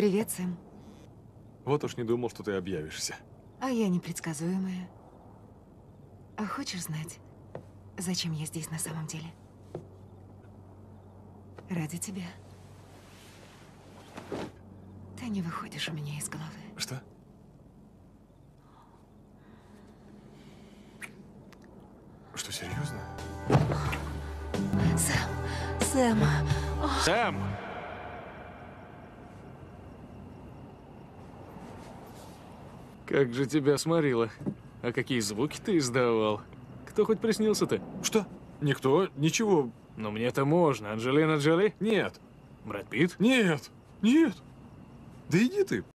Привет, Сэм. Вот уж не думал, что ты объявишься. А я непредсказуемая. А хочешь знать, зачем я здесь на самом деле? Ради тебя. Ты не выходишь у меня из головы. Что? Что, серьезно? Сэм, Сэм, Сэм! Как же тебя сморило. А какие звуки ты издавал? Кто хоть приснился-то? Что? Никто? Ничего? Но мне-то можно. Анджелина Джоли? Нет. Брэд Питт? Нет. Нет. Да иди ты.